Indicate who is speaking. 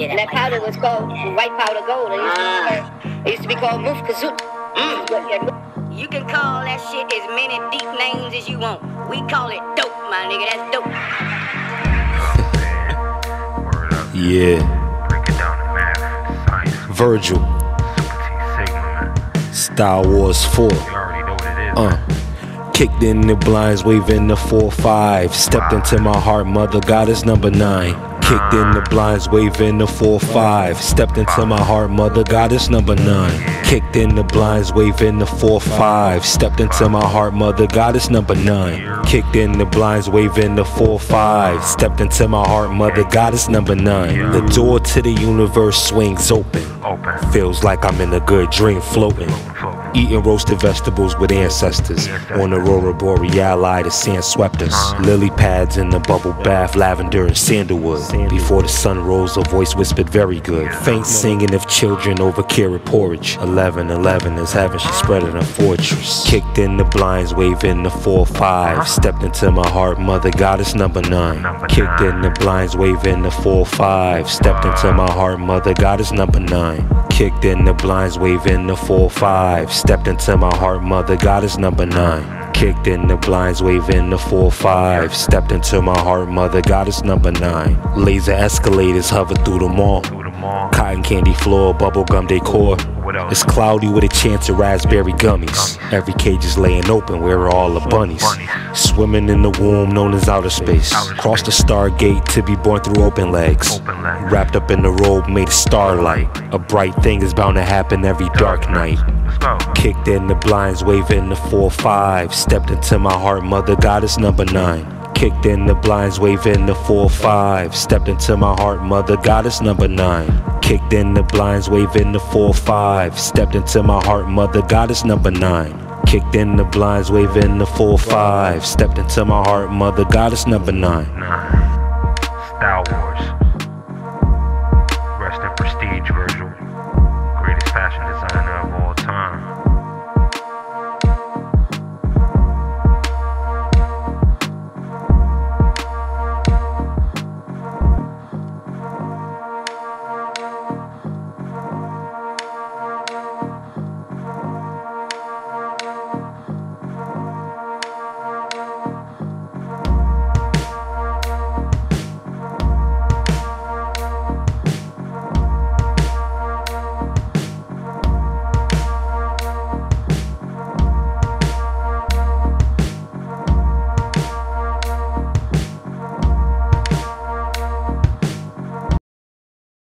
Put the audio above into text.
Speaker 1: And that powder was called white powder gold. It used to be, called- it used to be called Muf Kazut.
Speaker 2: You can call that shit as many deep names as you want. We call it dope, my nigga. That's dope.
Speaker 3: Yeah,
Speaker 4: Break it down to math, science,
Speaker 3: Virgil,
Speaker 4: super T Sigma, man.
Speaker 3: Style Wars 4.
Speaker 4: You already know what it is.
Speaker 3: Uh. Kicked in the blinds, waving the 4-5. Stepped into my heart, mother goddess number 9. Kicked in the blinds, waving the 4-5. Stepped into my heart, mother goddess number 9. Kicked in the blinds, waving the 4-5. Stepped into my heart, mother goddess number 9. Kicked in the blinds, waving the 4-5. Stepped into my heart, mother goddess number 9. The door to the universe swings open.
Speaker 4: Open.
Speaker 3: Feels like I'm in a good dream floating. Eating roasted vegetables with ancestors. On Aurora Boreali, the sand swept us. Lily pads in the bubble bath, lavender and sandalwood. Before the sun rose, a voice whispered, Very good. Faint singing of children over carrot porridge. 11 11 is heaven, she spread it a fortress. Kicked in the blinds, waving the 4 5. Stepped into my heart, mother goddess number 9. Kicked in the blinds, waving the 4 5. Stepped into my heart, mother goddess number 9. Kicked in the blinds, waving the 4 5. Stepped into my heart, mother goddess number 9. Kicked in the blinds, waving the 4 5. Stepped into my heart, mother goddess number 9. Laser escalators hover through the mall.
Speaker 4: Through the mall.
Speaker 3: Cotton candy floor, bubblegum decor. It's cloudy with a chance of raspberry gummies. Every cage is laying open, where are all the bunnies? Swimming in the womb known as outer space. Cross the stargate to be born through open legs. Wrapped up in the robe made of starlight. A bright thing is bound to happen every dark night. Kicked in the blinds, waving the 4 5. Stepped into my heart, mother goddess number 9. Kicked in the blinds, waving the 4 5. Stepped into my heart, mother goddess number 9. Kicked in the blinds, waving the 4 5. Stepped into my heart, mother goddess number 9. Kicked in the blinds, waving the 4 5. Stepped into my heart, mother goddess number 9.
Speaker 4: Nah.